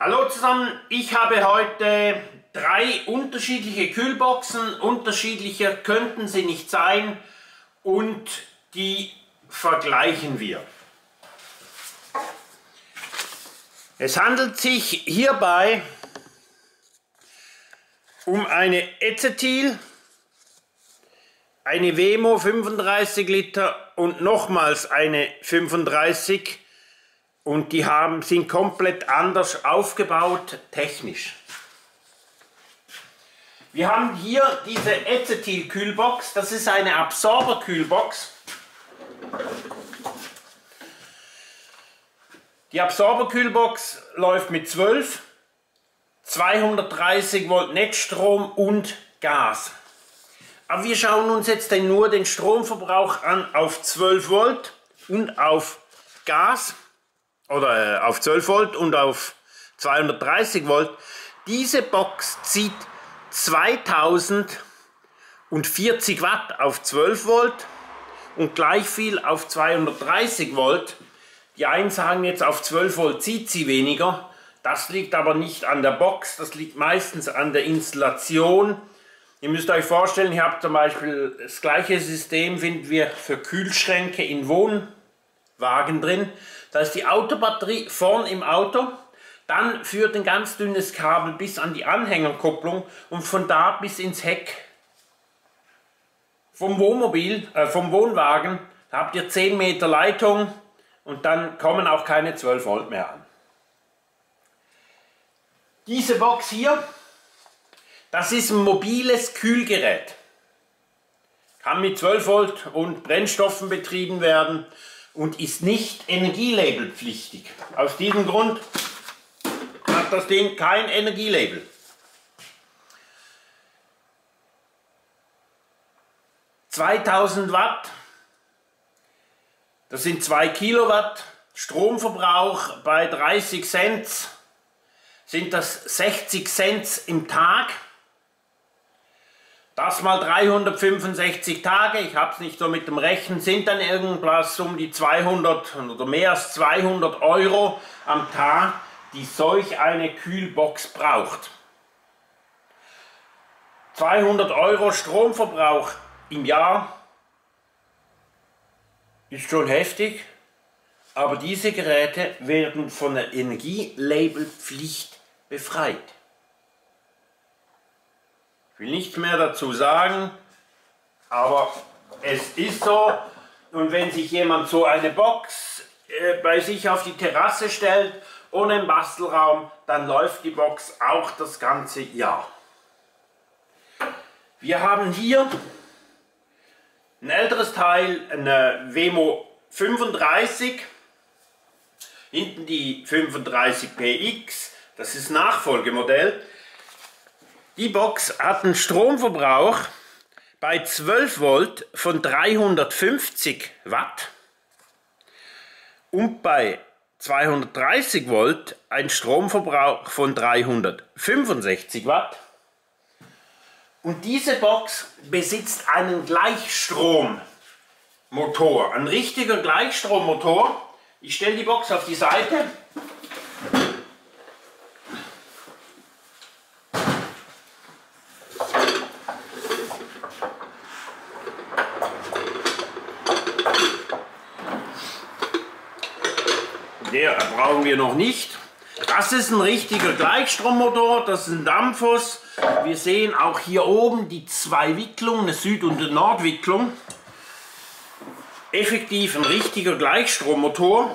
Hallo zusammen, ich habe heute drei unterschiedliche Kühlboxen, unterschiedlicher könnten sie nicht sein und die vergleichen wir. Es handelt sich hierbei um eine Ecetil, eine Wemo 35 Liter und nochmals eine 35 und die haben, sind komplett anders aufgebaut technisch. Wir haben hier diese Acetyl-Kühlbox, das ist eine Absorber-Kühlbox. Die Absorber-Kühlbox läuft mit 12, 230 Volt Netzstrom und Gas. Aber wir schauen uns jetzt nur den Stromverbrauch an auf 12 Volt und auf Gas oder äh, auf 12 Volt und auf 230 Volt. Diese Box zieht 2040 Watt auf 12 Volt und gleich viel auf 230 Volt. Die einen sagen jetzt auf 12 Volt zieht sie weniger. Das liegt aber nicht an der Box, das liegt meistens an der Installation. Ihr müsst euch vorstellen, ihr habt zum Beispiel das gleiche System finden wir für Kühlschränke in Wohnwagen drin. Da ist die Autobatterie vorn im Auto, dann führt ein ganz dünnes Kabel bis an die Anhängerkupplung und von da bis ins Heck vom Wohnmobil, äh, vom Wohnwagen, da habt ihr 10 Meter Leitung und dann kommen auch keine 12 Volt mehr an. Diese Box hier, das ist ein mobiles Kühlgerät. Kann mit 12 Volt und Brennstoffen betrieben werden und ist nicht energielabelpflichtig. Aus diesem Grund hat das Ding kein Energielabel. ...2000 Watt, das sind 2 Kilowatt, Stromverbrauch bei 30 Cent sind das 60 Cent im Tag. Das mal 365 Tage, ich habe es nicht so mit dem Rechnen, sind dann irgendwas um die 200 oder mehr als 200 Euro am Tag, die solch eine Kühlbox braucht. 200 Euro Stromverbrauch im Jahr ist schon heftig, aber diese Geräte werden von der Energielabelpflicht befreit. Ich will nichts mehr dazu sagen, aber es ist so. Und wenn sich jemand so eine Box äh, bei sich auf die Terrasse stellt, ohne einen Bastelraum, dann läuft die Box auch das ganze Jahr. Wir haben hier ein älteres Teil, eine Wemo 35, hinten die 35PX, das ist Nachfolgemodell. Die Box hat einen Stromverbrauch bei 12 Volt von 350 Watt und bei 230 Volt ein Stromverbrauch von 365 Watt. Und diese Box besitzt einen Gleichstrommotor, ein richtiger Gleichstrommotor. Ich stelle die Box auf die Seite Der brauchen wir noch nicht. Das ist ein richtiger Gleichstrommotor, das ist ein Dampfers. Wir sehen auch hier oben die zwei Wicklungen, eine Süd- und eine Nordwicklung. Effektiv ein richtiger Gleichstrommotor.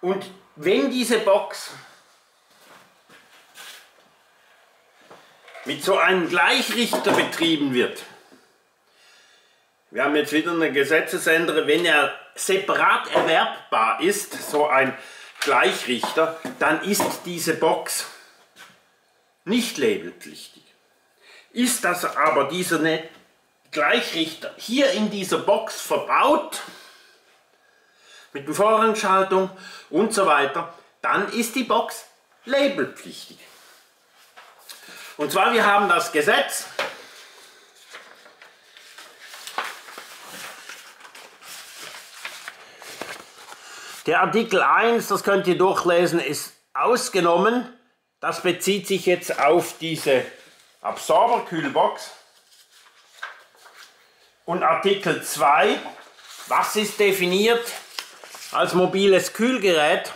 Und wenn diese Box mit so einem Gleichrichter betrieben wird, wir haben jetzt wieder eine Gesetzesänderung, wenn er separat erwerbbar ist, so ein Gleichrichter, dann ist diese Box nicht labelpflichtig. Ist das aber dieser Gleichrichter hier in dieser Box verbaut, mit der Vorrangschaltung und so weiter, dann ist die Box labelpflichtig. Und zwar, wir haben das Gesetz, Der Artikel 1, das könnt ihr durchlesen, ist ausgenommen. Das bezieht sich jetzt auf diese Absorberkühlbox. Und Artikel 2, was ist definiert als mobiles Kühlgerät?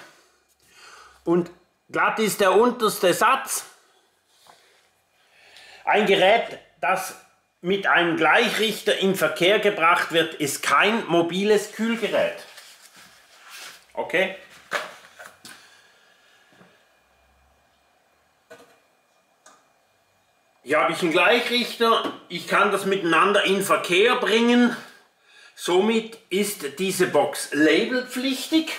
Und glatt ist der unterste Satz. Ein Gerät, das mit einem Gleichrichter in Verkehr gebracht wird, ist kein mobiles Kühlgerät. Okay? Hier habe ich einen Gleichrichter, ich kann das miteinander in Verkehr bringen. Somit ist diese Box labelpflichtig.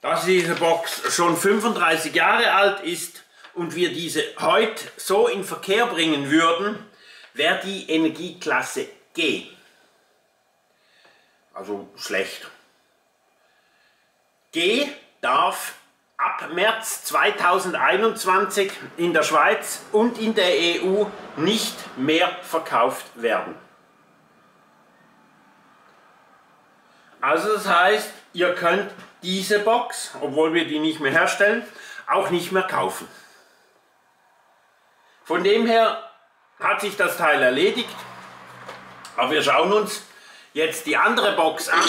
Da diese Box schon 35 Jahre alt ist und wir diese heute so in Verkehr bringen würden, wäre die Energieklasse G. Also schlecht. G darf ab März 2021 in der Schweiz und in der EU nicht mehr verkauft werden. Also das heißt, ihr könnt diese Box, obwohl wir die nicht mehr herstellen, auch nicht mehr kaufen. Von dem her hat sich das Teil erledigt. Aber wir schauen uns jetzt die andere Box an.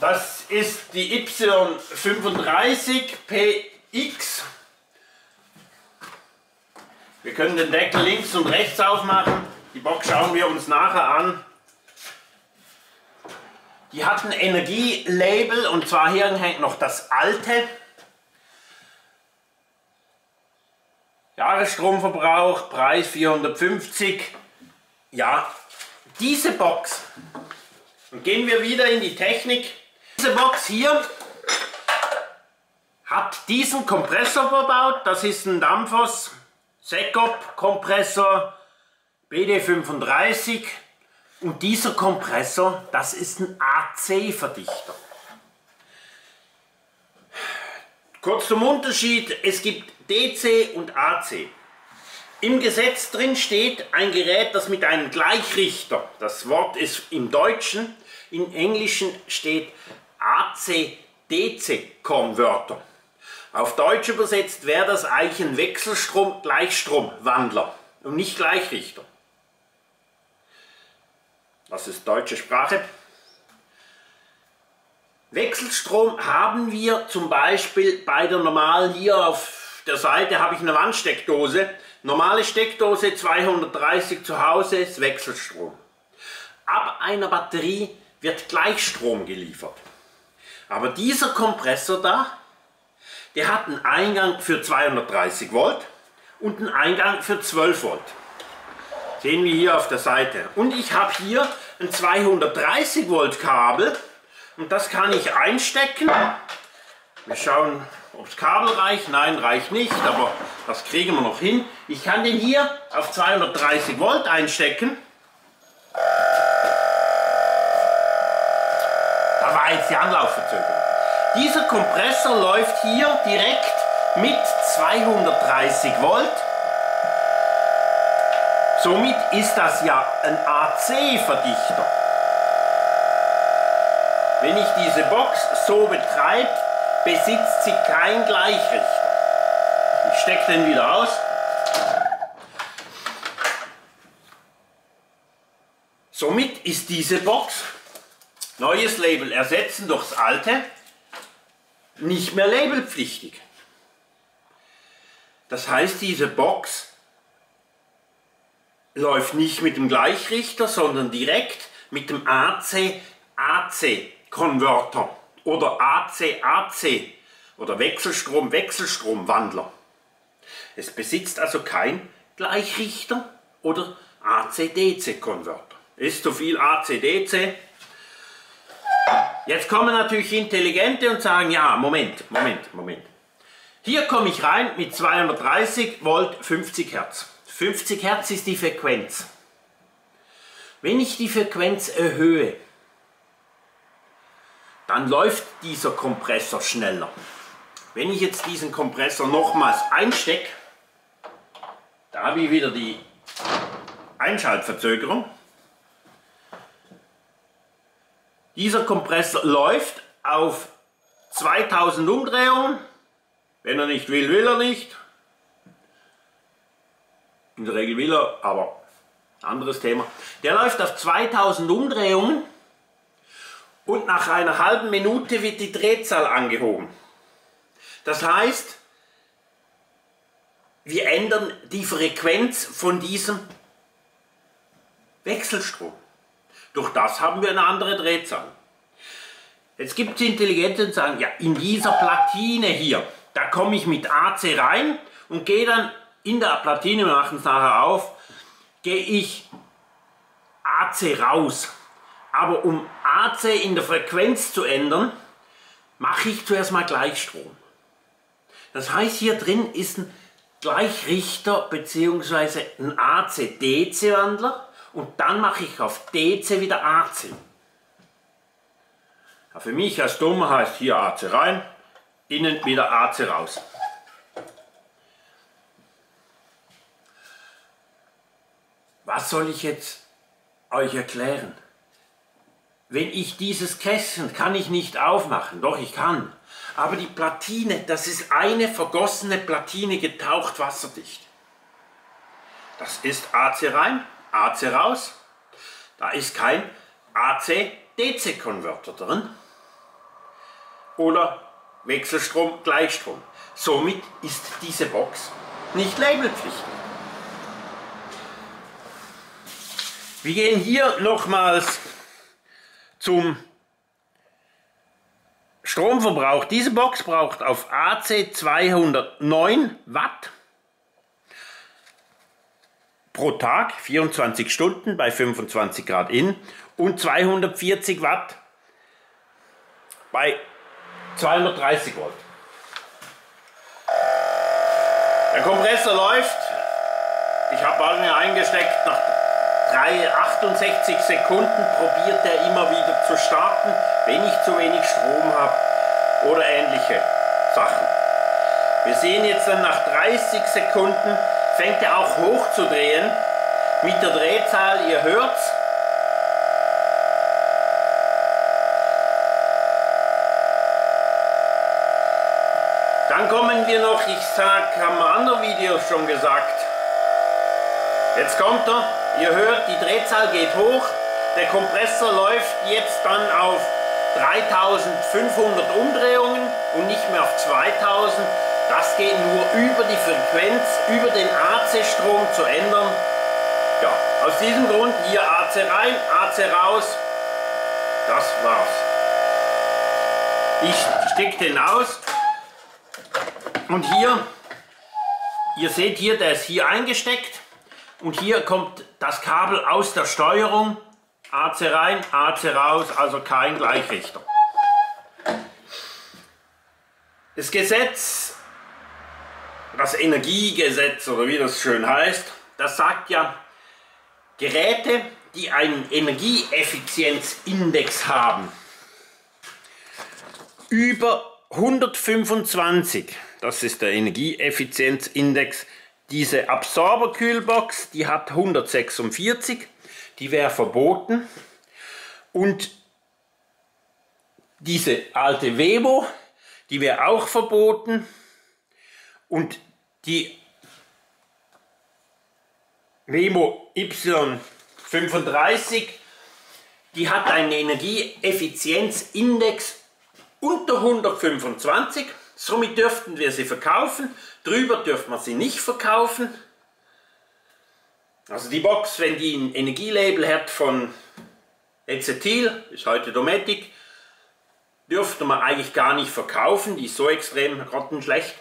Das ist die Y35PX. Wir können den Deckel links und rechts aufmachen. Die Box schauen wir uns nachher an. Die hat ein Energielabel und zwar hier hängt noch das alte. Jahresstromverbrauch, Preis 450. Ja, diese Box. Und gehen wir wieder in die Technik. Diese Box hier hat diesen Kompressor verbaut. Das ist ein Dampfers Sekop Kompressor BD35. Und dieser Kompressor, das ist ein AC-Verdichter. Kurz zum Unterschied, es gibt DC und AC. Im Gesetz drin steht ein Gerät, das mit einem Gleichrichter, das Wort ist im Deutschen, im Englischen steht AC-DC-Konverter. Auf Deutsch übersetzt wäre das eigentlich ein Wechselstrom-Gleichstromwandler und nicht Gleichrichter. Das ist deutsche Sprache. Wechselstrom haben wir zum Beispiel bei der normalen, hier auf der Seite habe ich eine Wandsteckdose. Normale Steckdose 230 zu Hause ist Wechselstrom. Ab einer Batterie wird Gleichstrom geliefert. Aber dieser Kompressor da, der hat einen Eingang für 230 Volt und einen Eingang für 12 Volt. Sehen wir hier auf der Seite. Und ich habe hier ein 230 Volt Kabel und das kann ich einstecken. Wir schauen, ob das Kabel reicht. Nein, reicht nicht, aber das kriegen wir noch hin. Ich kann den hier auf 230 Volt einstecken. Jetzt die Anlaufverzögerung. Dieser Kompressor läuft hier direkt mit 230 Volt. Somit ist das ja ein AC-Verdichter. Wenn ich diese Box so betreibe, besitzt sie kein Gleichrichter. Ich stecke den wieder aus. Somit ist diese Box, neues Label ersetzen durch das alte, nicht mehr labelpflichtig. Das heißt, diese Box läuft nicht mit dem Gleichrichter, sondern direkt mit dem AC-AC Konverter oder AC-AC oder Wechselstrom-Wechselstromwandler. Es besitzt also kein Gleichrichter oder AC-DC-Konverter. Ist zu viel AC-DC. Jetzt kommen natürlich Intelligente und sagen, ja, Moment, Moment, Moment. Hier komme ich rein mit 230 Volt 50 Hertz. 50 Hertz ist die Frequenz. Wenn ich die Frequenz erhöhe, dann läuft dieser Kompressor schneller. Wenn ich jetzt diesen Kompressor nochmals einstecke, da habe ich wieder die Einschaltverzögerung. Dieser Kompressor läuft auf 2000 Umdrehungen. Wenn er nicht will, will er nicht. In der Regel will er, aber anderes Thema. Der läuft auf 2000 Umdrehungen und nach einer halben Minute wird die Drehzahl angehoben. Das heißt, wir ändern die Frequenz von diesem Wechselstrom. Durch das haben wir eine andere Drehzahl. Jetzt gibt es Intelligente, die sagen, ja, in dieser Platine hier, da komme ich mit AC rein und gehe dann in der Platine, wir machen es nachher auf, gehe ich AC raus. Aber um AC in der Frequenz zu ändern, mache ich zuerst mal Gleichstrom. Das heißt, hier drin ist ein Gleichrichter bzw. ein AC-DC-Wandler und dann mache ich auf DC wieder AC. Für mich als Dummer heißt hier AC rein, innen wieder AC raus. Was soll ich jetzt euch erklären? Wenn ich dieses Kästchen kann ich nicht aufmachen, doch ich kann. Aber die Platine, das ist eine vergossene Platine getaucht wasserdicht. Das ist AC rein, AC raus. Da ist kein AC-DC-Konverter drin. Oder Wechselstrom, Gleichstrom. Somit ist diese Box nicht labelpflichtig. Wir gehen hier nochmals zum Stromverbrauch. Diese Box braucht auf AC 209 Watt pro Tag, 24 Stunden bei 25 Grad in und 240 Watt bei 230 Volt. Der Kompressor läuft. Ich habe mir eingesteckt nach 3, 68 Sekunden probiert er immer wieder zu starten, wenn ich zu wenig Strom habe oder ähnliche Sachen. Wir sehen jetzt dann nach 30 Sekunden fängt er auch hoch zu drehen mit der Drehzahl, ihr hört's. Dann kommen wir noch, ich sag, haben wir andere Videos schon gesagt. Jetzt kommt er. Ihr hört, die Drehzahl geht hoch. Der Kompressor läuft jetzt dann auf 3500 Umdrehungen und nicht mehr auf 2000. Das geht nur über die Frequenz, über den AC-Strom zu ändern. Ja, aus diesem Grund hier AC rein, AC raus. Das war's. Ich stecke den aus. Und hier, ihr seht hier, der ist hier eingesteckt. Und hier kommt das Kabel aus der Steuerung, AC rein, AC raus, also kein Gleichrichter. Das Gesetz, das Energiegesetz oder wie das schön heißt, das sagt ja, Geräte, die einen Energieeffizienzindex haben, über 125, das ist der Energieeffizienzindex, diese Absorberkühlbox, die hat 146, die wäre verboten. Und diese alte Webo, die wäre auch verboten. Und die Wemo Y35, die hat einen Energieeffizienzindex unter 125. Somit dürften wir sie verkaufen. Drüber dürfen wir sie nicht verkaufen. Also die Box, wenn die ein Energielabel hat von Ecetil, ist heute Dometic, dürfte man eigentlich gar nicht verkaufen. Die ist so extrem grottenschlecht.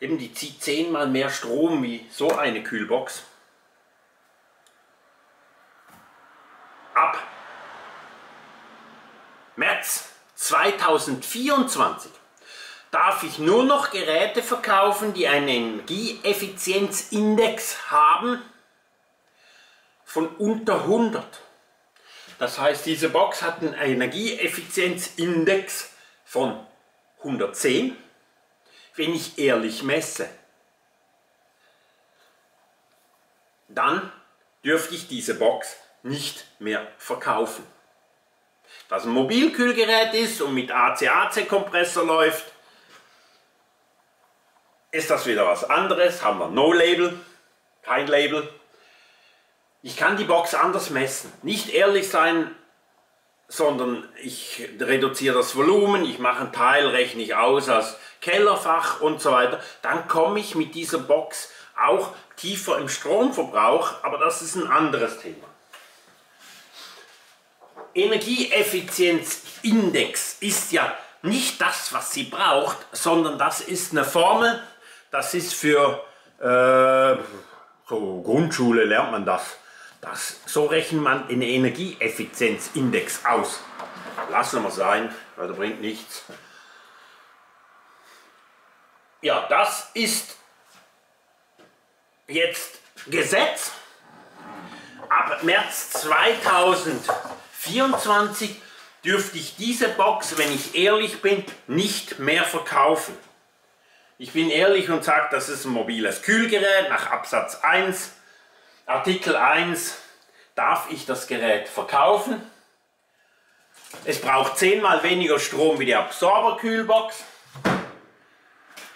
Eben die zieht zehnmal mehr Strom wie so eine Kühlbox. Ab März 2024 darf ich nur noch Geräte verkaufen, die einen Energieeffizienzindex haben von unter 100. Das heißt, diese Box hat einen Energieeffizienzindex von 110, wenn ich ehrlich messe. Dann dürfte ich diese Box nicht mehr verkaufen. das ein Mobilkühlgerät ist und mit AC-AC-Kompressor läuft, ist das wieder was anderes. Haben wir No Label, kein Label. Ich kann die Box anders messen. Nicht ehrlich sein, sondern ich reduziere das Volumen, ich mache einen Teil, rechne ich aus als Kellerfach und so weiter. Dann komme ich mit dieser Box auch tiefer im Stromverbrauch, aber das ist ein anderes Thema. Energieeffizienzindex ist ja nicht das, was sie braucht, sondern das ist eine Formel, das ist für äh, so Grundschule lernt man das. Das. So rechnet man einen Energieeffizienzindex aus. Lassen wir sein, weil das bringt nichts. Ja, das ist jetzt Gesetz. Ab März 2024 dürfte ich diese Box, wenn ich ehrlich bin, nicht mehr verkaufen. Ich bin ehrlich und sage, das ist ein mobiles Kühlgerät nach Absatz 1. Artikel 1 darf ich das Gerät verkaufen. Es braucht zehnmal weniger Strom wie die Absorberkühlbox,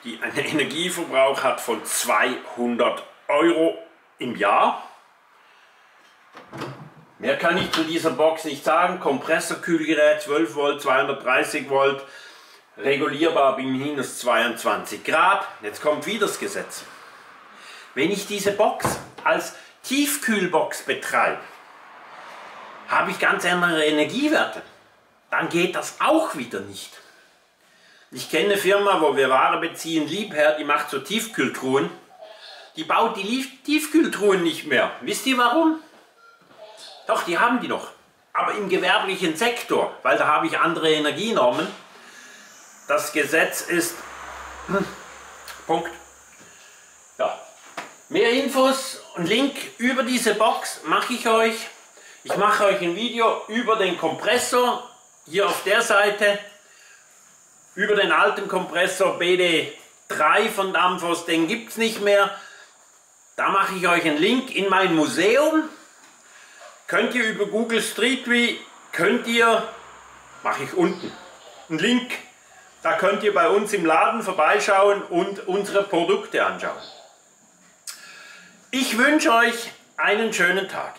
die einen Energieverbrauch hat von 200 Euro im Jahr. Mehr kann ich zu dieser Box nicht sagen. Kompressorkühlgerät 12 Volt, 230 Volt, regulierbar bei minus 22 Grad. Jetzt kommt wieder das Gesetz. Wenn ich diese Box als Tiefkühlbox betreibe, habe ich ganz andere Energiewerte. Dann geht das auch wieder nicht. Ich kenne eine Firma, wo wir Ware beziehen, Liebherr, die macht so Tiefkühltruhen. Die baut die Tiefkühltruhen nicht mehr. Wisst ihr warum? Doch, die haben die noch. Aber im gewerblichen Sektor, weil da habe ich andere Energienormen. Das Gesetz ist... Hm, Punkt. Mehr Infos und Link über diese Box mache ich euch. Ich mache euch ein Video über den Kompressor hier auf der Seite, über den alten Kompressor BD3 von Danfoss, den gibt es nicht mehr. Da mache ich euch einen Link in mein Museum. Könnt ihr über Google Street View, könnt ihr, mache ich unten, einen Link da könnt ihr bei uns im Laden vorbeischauen und unsere Produkte anschauen. Ich wünsche euch einen schönen Tag.